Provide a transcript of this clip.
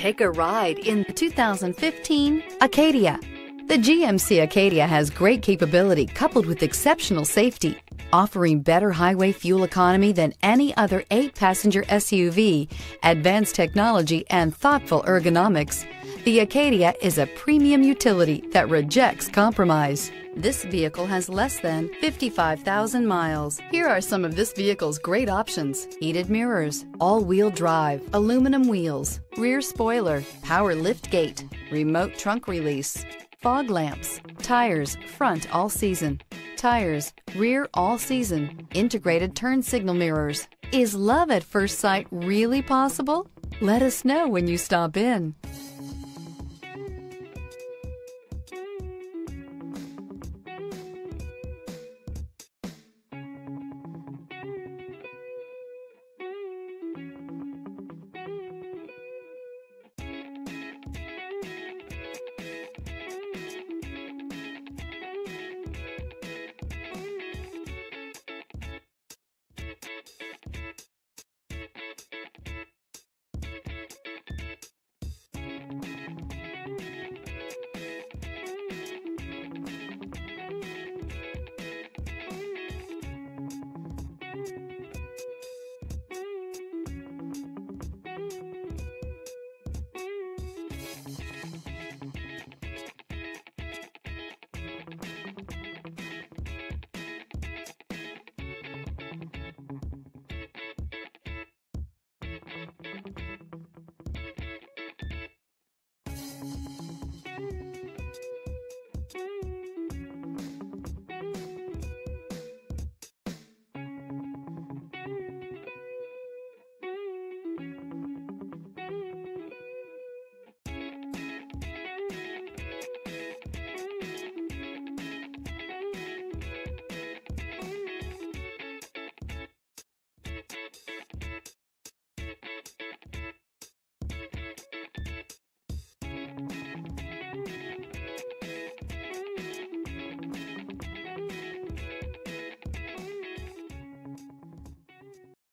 Take a ride in the 2015 Acadia. The GMC Acadia has great capability coupled with exceptional safety, offering better highway fuel economy than any other eight passenger SUV, advanced technology, and thoughtful ergonomics. The Acadia is a premium utility that rejects compromise. This vehicle has less than 55,000 miles. Here are some of this vehicle's great options. Heated mirrors, all-wheel drive, aluminum wheels, rear spoiler, power lift gate, remote trunk release, fog lamps, tires, front all season, tires, rear all season, integrated turn signal mirrors. Is love at first sight really possible? Let us know when you stop in.